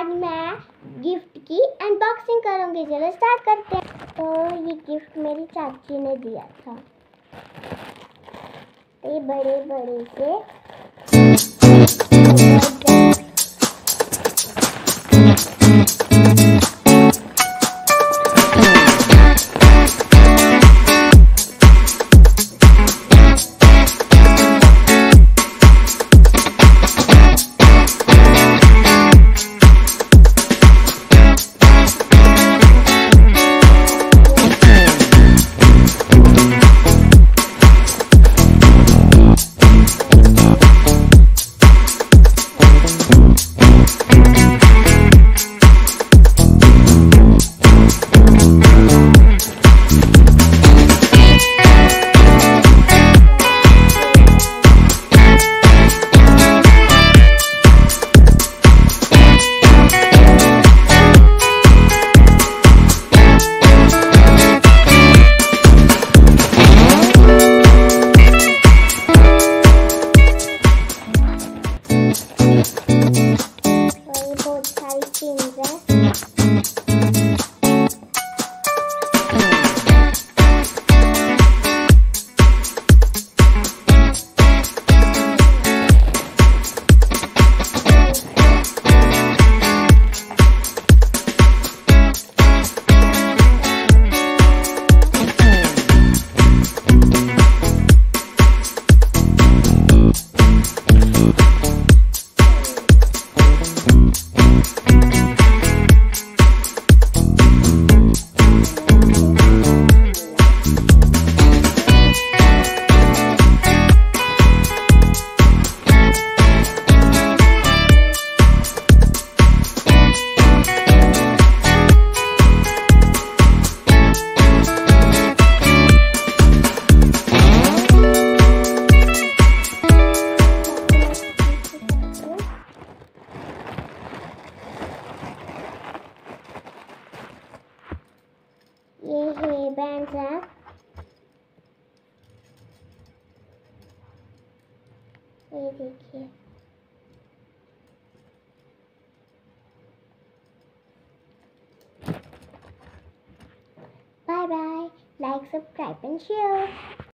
आज मैं गिफ्ट की अनबॉक्सिंग करूँगी। चलो स्टार्ट करते हैं। तो ये गिफ्ट मेरी चाची ने दिया था। ये बड़े बड़े से ये है बैंड है ये देखिए bye bye like subscribe and share